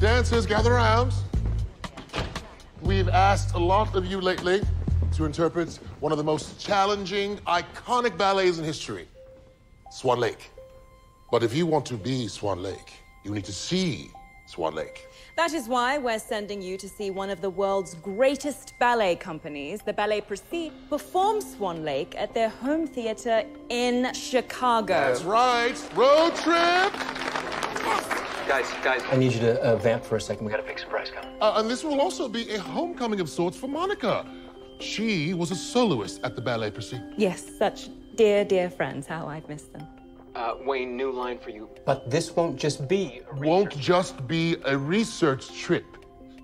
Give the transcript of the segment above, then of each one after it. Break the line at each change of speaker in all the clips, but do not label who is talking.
dancers, gather around. We've asked a lot of you lately to interpret one of the most challenging, iconic ballets in history, Swan Lake. But if you want to be Swan Lake, you need to see Swan Lake.
That is why we're sending you to see one of the world's greatest ballet companies, the Ballet Précis, perform Swan Lake at their home theater in Chicago.
That's right. Road trip.
Guys, guys, I need you to uh, vamp for a second. We got a big surprise coming.
Uh, and this will also be a homecoming of sorts for Monica. She was a soloist at the Ballet Précis.
Yes, such dear, dear friends. How I've missed them.
Uh, Wayne, new line for you. But this won't just be a
Won't just be a research trip.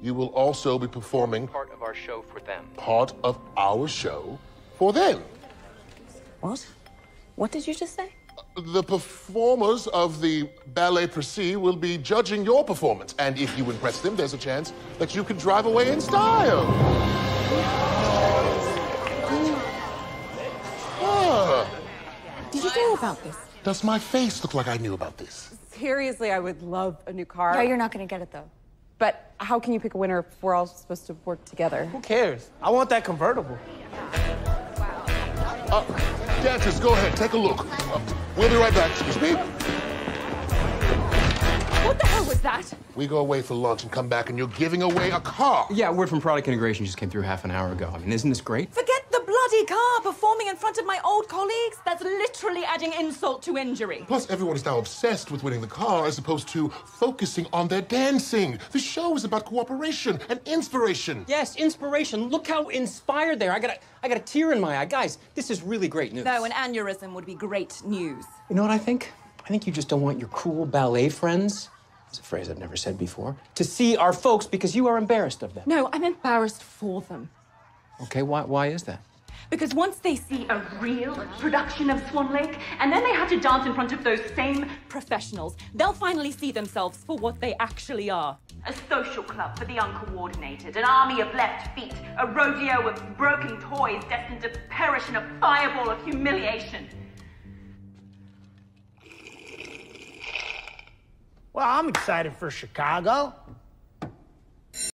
You will also be performing
part of our show for them.
part of our show for them.
What? What did you just say?
The performers of the Ballet Précis will be judging your performance, and if you impress them, there's a chance that you can drive away in style. Ah,
Did you know about this?
does my face look like I knew about this?
Seriously, I would love a new car.
No, you're not gonna get it though.
But how can you pick a winner if we're all supposed to work together?
Who cares? I want that convertible.
Uh, dancers, go ahead, take a look. Uh, we'll be right back. Excuse me.
What the hell was that?
We go away for lunch and come back, and you're giving away a car.
Yeah, word from product integration just came through half an hour ago. I mean, isn't this great?
Forget the bloody car performing in front of my old colleagues. That's literally adding insult to injury.
Plus, everyone is now obsessed with winning the car as opposed to focusing on their dancing. The show is about cooperation and inspiration.
Yes, inspiration. Look how inspired they are. I got a, I got a tear in my eye. Guys, this is really great news.
No, an aneurysm would be great news.
You know what I think? I think you just don't want your cool ballet friends, it's a phrase I've never said before, to see our folks because you are embarrassed of them.
No, I'm embarrassed for them.
Okay, why, why is that?
Because once they see a real production of Swan Lake, and then they have to dance in front of those same professionals, they'll finally see themselves for what they actually are. A social club for the uncoordinated, an army of left feet, a rodeo of broken toys destined to perish in a fireball of humiliation.
Well, I'm excited for Chicago.